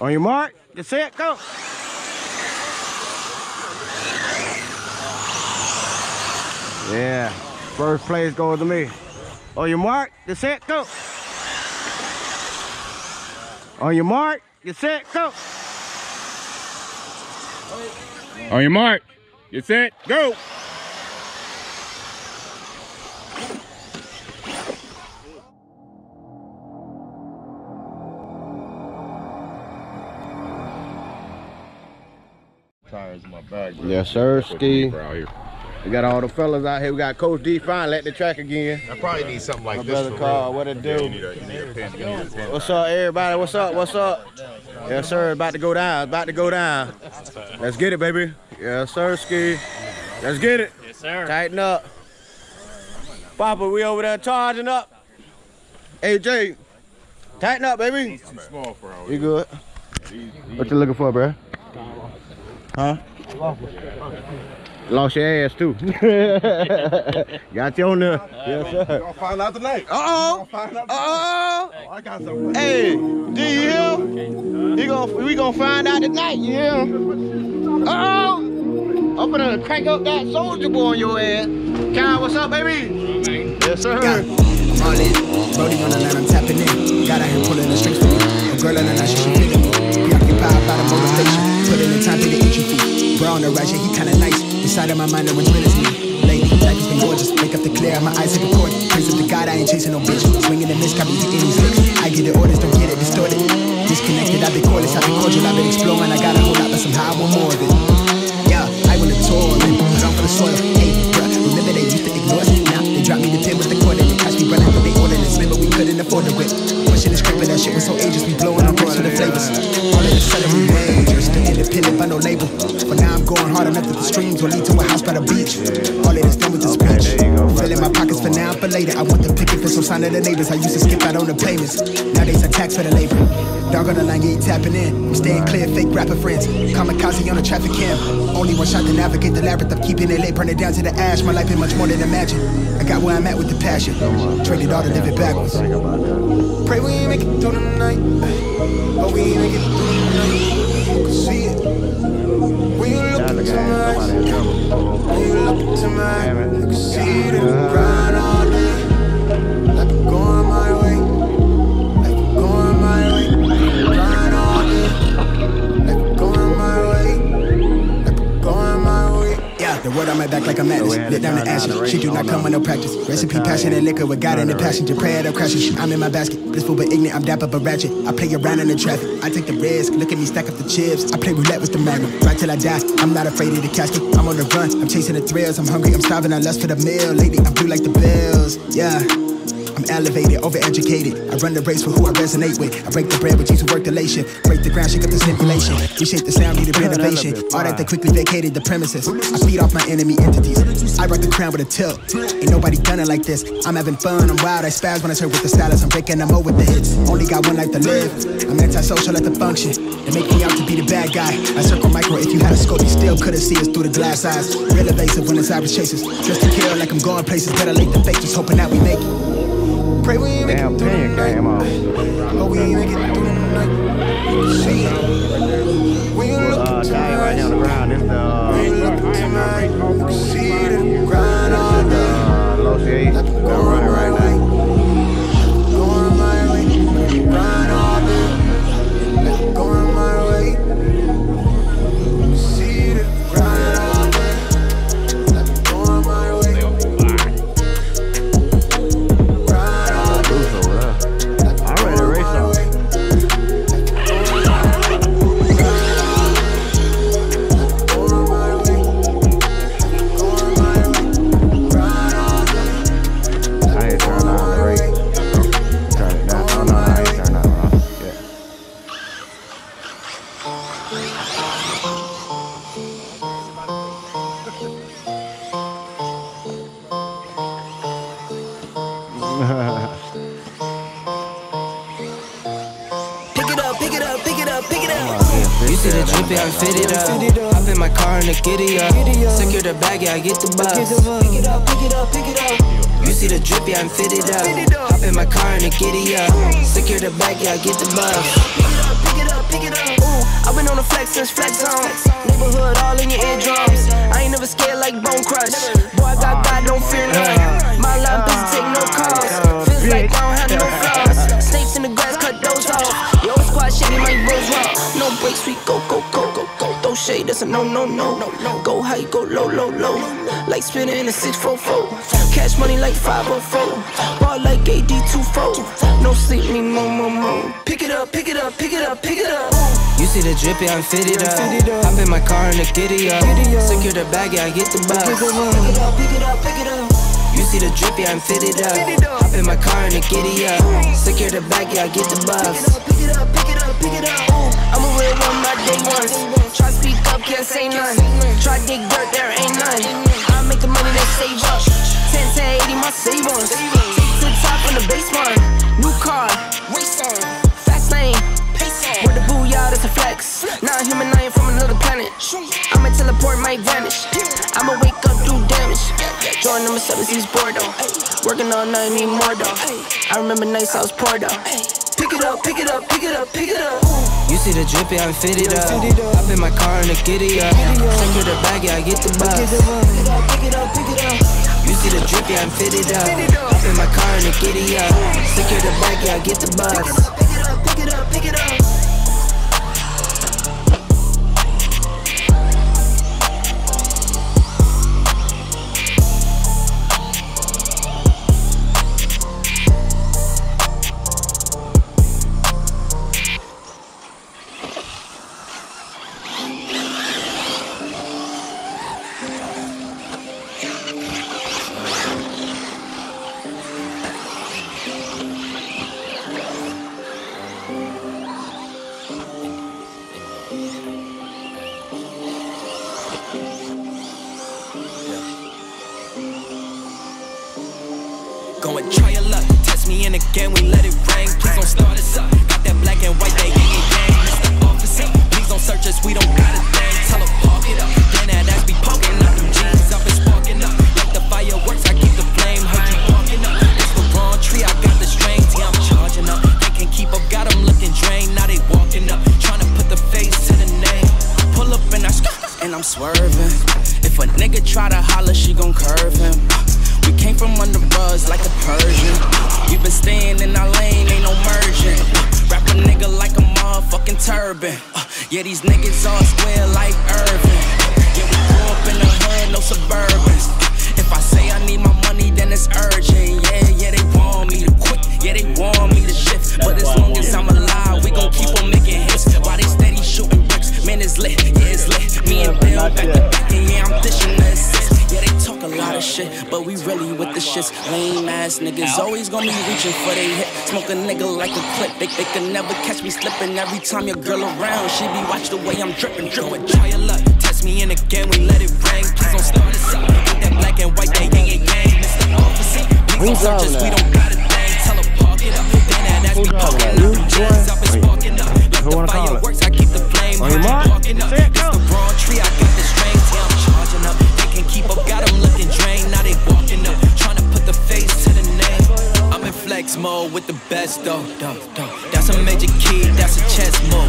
On your mark, get set, go. Yeah, first place goes to me. On your mark, get set, go. On your mark, get set, go. On your mark, get set, go. Tires in my bag. bro. Yes, sir, Ski. the out here. We got all the fellas out here. We got Coach D Fine, let the track again. I probably need something like My this. brother for Carl, what it Yeah, do? You need a, you need a pen. You need a pen. What's up, everybody? What's up? What's up? Yes, sir. About to go down. About to go down. Let's get it, baby. Yes, sir, Ski. Let's get it. Yes, sir. Tighten up. Papa, we over there charging up. AJ, tighten up, baby. Too small for our You good? What you looking for, bro? Huh? Lost your ass too. Got you on there. Yes, sir. Gonna find out tonight. Uh-oh. Find out. Uh-oh. Oh, I got something. Hey, do you hear? He gonna, we gonna find out tonight, you hear? Uh-oh. I'm gonna crank up that soldier boy on your ass. Kyle, what's up, baby? Yes, sir. all in. Brody on the line, I'm tapping in. Got out here pulling the strings for me. A girl in the night, she should feel it. Preoccupied by the motivation. Put feet. Bro on the right, he kinda nice. Inside of my mind, that was real as me. Lady, life has been gorgeous. Make up the clear, my eyes hit the court. Praise up to God, I ain't chasing no bitch. Swinging the miss, got me hitting these licks. I get the orders, don't get it distorted. Disconnected, I've been cordless, I've been cordial, I've been exploring. I got a whole lot, but somehow I want more of it. Yeah, I to tour and put on for the soil. Hey, bruh, remember they used to ignore us? Now they dropped me the pin with the cord and they catch me running, but they ordinance. Remember we couldn't afford the whip. Pushing the script, but that shit was so ages. We blowing on grapes for the flavors. All of sudden we major, still independent by no label. Enough that the streams will lead to a house by the beach. All of this done with the speech. Filling my pockets for now, for later. I want the picket for some sign of the neighbors. I used to skip out on the payments. Nowadays I tax for the labor. Dog on the line, yeah, he tapping in. I'm staying clear, fake rapper friends. Kamikaze on the traffic cam. Only one shot to navigate the labyrinth. I'm keeping it lit, burn it down to the ash. My life been much more than imagine. I got where I'm at with the passion. Traded all to live it backwards. Pray we ain't make it through the night. But we ain't make it through the night. A madness. we had Lit to down the ashes. She do not come with no practice. Recipe, passion, and liquor with God in the passenger. Prayer that crashes. I'm in my basket. Blissful but ignorant. I'm dapper but ratchet. I play around in the traffic. I take the risk. Look at me stack up the chips. I play roulette with the magnum. Right till I die. I'm not afraid of the casket. I'm on the run. I'm chasing the thrills. I'm hungry. I'm starving. I lust for the meal. Lately, I'm blue like the bills. Yeah. Elevated, overeducated. I run the race for who I resonate with. I break the bread with Jesus work the late. Break the ground, shake up the stimulation. Reshape the sound, need needed renovation. All that they quickly vacated the premises. I feed off my enemy entities. I rock the crown with a tilt. Ain't nobody done it like this. I'm having fun, I'm wild. I spaz when I serve with the stylus. I'm breaking them over with the hits. Only got one life to live. I'm antisocial at the function. They make me out to be the bad guy. I circle micro. If you had a scope, you still couldn't see us through the glass eyes. Real evasive when it's average chases. Just to kill like I'm going places. Better late than fake. Just hoping that we make it. Pray we ain't make Damn my car and the giddy up. Secure the bag, yeah, I get the bus. Pick it up, pick it up, pick it up. You see the drippy, I'm fitted up. Hop in my car and the giddy up. Secure the bag, yeah, I get the bus. Pick it up, pick it up, pick it up. Ooh, I've been on the flex since flex zone. Neighborhood all in your eardrums. I ain't never scared like Bone Crush. Boy, I got God, don't fear none. My line busy, take no calls. Feels like I don't have no flaws. Snakes in the grass, cut those off. Yo, squad shady, my bros rock. No breaks, we go, that's a no, no, no, no, no. Go high, go low, low, low. Like spinning in a 644. Cash money like 504. Ball like AD24. No sleep, need more, more, more. Pick it up, pick it up, pick it up, pick it up. You see the drippy, I'm fitted up. Hop in my car and the giddy up. Secure the bag, yeah, I get the bus. Pick it up, pick it up, pick it up. You see the drippy, I'm fitted up. Hop in my car and the giddy up. Secure the bag, yeah, I get the bus. Pick it up, pick it up, pick it up. pick it up. I'm a real one, my day ones. Try to speak up, can't say none. Try dig dirt, there ain't none. I make the money that save up. 10 to 80, my savings. Take to the top on the baseline. New car, race on. Fast lane. With the booyah, that's a flex. Not human, I ain't from another planet. I'ma teleport, might vanish. I'ma wake up, do damage. Join number seven, he's bored though. Working all night, need more though. I remember nights I was poor though. Pick it up, pick it up, pick it up, pick it up. You see the drippy, I'm fitted up. Hop in my car and the giddy up. Secure the bag, yeah, I get the bus. Pick it up, pick it up, pick it up. You see the drippy, I'm fitted up. Hop in my car and the giddy up. Secure the bag, yeah, I get the bus. Pick it up, pick it up, pick it up. Go and try your luck. Test me in again, we let it rain. Please don't start us up. Got that black and white, that yin and. Mr. Officer, please don't search us, we don't got a thing. Tell her park it up. Then that ass be poking up. Them jeans up and sparking up. Like the fireworks, I keep the flame. Heard you barking up. It's the wrong tree, I got the strings. Yeah, I'm charging up. They can keep up, got them looking drained. Now they walking up. Trying to put the face to the name. Pull up and I and I'm swerving. If a nigga try to holler, she gon' curve him. We came from under rugs like a Persian. We been staying in our lane, ain't no merging. Wrap a nigga like a motherfucking turban. Uh, yeah, these niggas all square like Irvin. Yeah, we grew up in the hood, no suburbans. If I say I need my money, then it's urgent. Yeah, yeah, they want me really with the shits. Lame ass niggas always gonna be reaching for they hit. Smoke a nigga like a clip. They, they can never catch me slipping. Every time your girl around, she be watch the way I'm dripping, dripping. Try your luck, test me in again, we let it rain. Please don't start us up. Get that black and white, that yang yang. Mr. Officer, please don't search us, we don't best though. That's a major key, that's a chess move.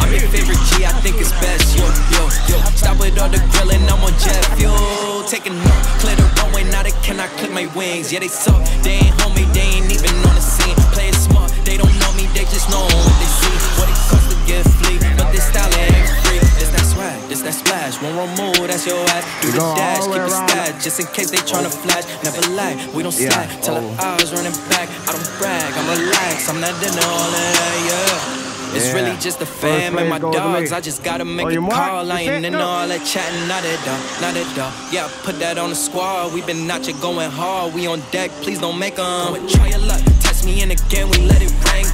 I'm your favorite G, I think it's best. Yo, yo, yo. Stop with all the grilling, I'm on jet fuel. Taking up, clear the runway, now they cannot clip my wings. Yeah, they suck, they ain't homie, they ain't even on the scene. Play it smart, they don't know me, they just know what they see. What it costs to get fleet, but this style ain't that splash. One wrong move, that's your ass. Do the dash, all the keep it stat, just in case they tryna oh. flash. Never lie, we don't Yeah, slack. Tell her oh. I was running back, I don't brag, I'm relaxed. I'm not into all that, yeah. It's Yeah. really just the fam and my goes to me. dogs. I just gotta make On a mark, call. I ain't in into go. all that chatting, not it dog, not it dog. Yeah, put that on the squad. We been out here going hard. We on deck, please don't make 'em. Go and try your luck. Test me in again, we let it rain.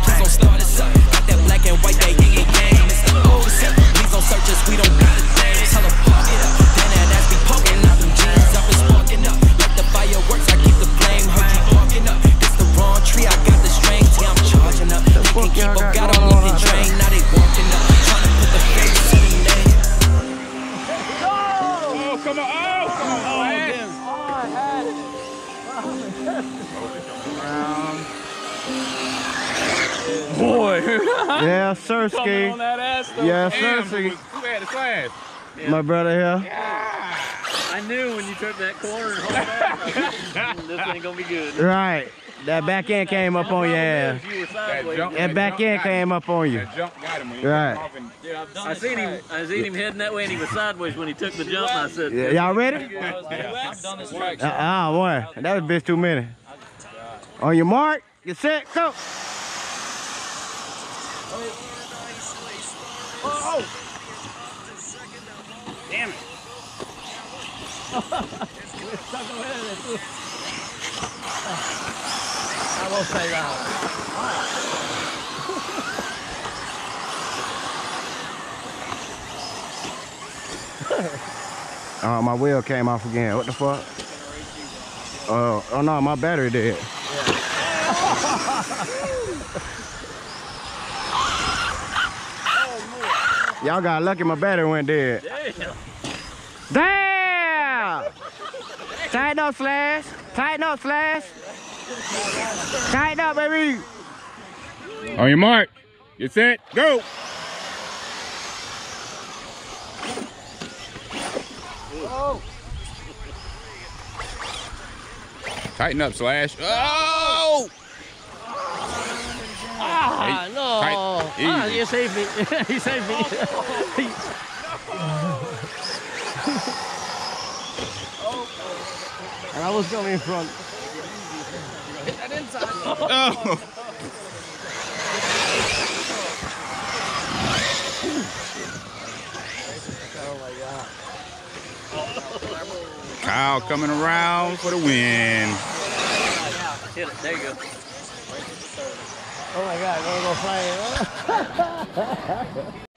Oh, come on. man. Boy. Yeah, Coming Sirski. on that ass though. Yeah, Damn, Sirski. who, who had the slash? My brother here. I knew when you took that corner and hold back, this ain't gonna be good. Right. That back end came up on your ass. You were That jump, That back end got him. came up on you. That jump got him when he Right. came off and I seen him. I seen him heading that way, and he was sideways when he took the jump. I said, Yeah, y'all ready? I've done this track. Uh, uh, boy. That was a bitch too many. On your mark, get set, go. I will say that. Oh, my wheel came off again. What the fuck? Oh, oh no, my battery dead. Y'all got lucky my battery went dead. Damn! Tighten up, Slash. Tighten up, Slash. Tighten up, baby. On your mark. Get set. Go. Oh. Tighten up, Slash. Oh! Ah, no. Tight. Ah, you saved me. he saved me. And I was coming in front. Oh. Kyle coming around for the win. There you go. Oh my God, I'm gonna go.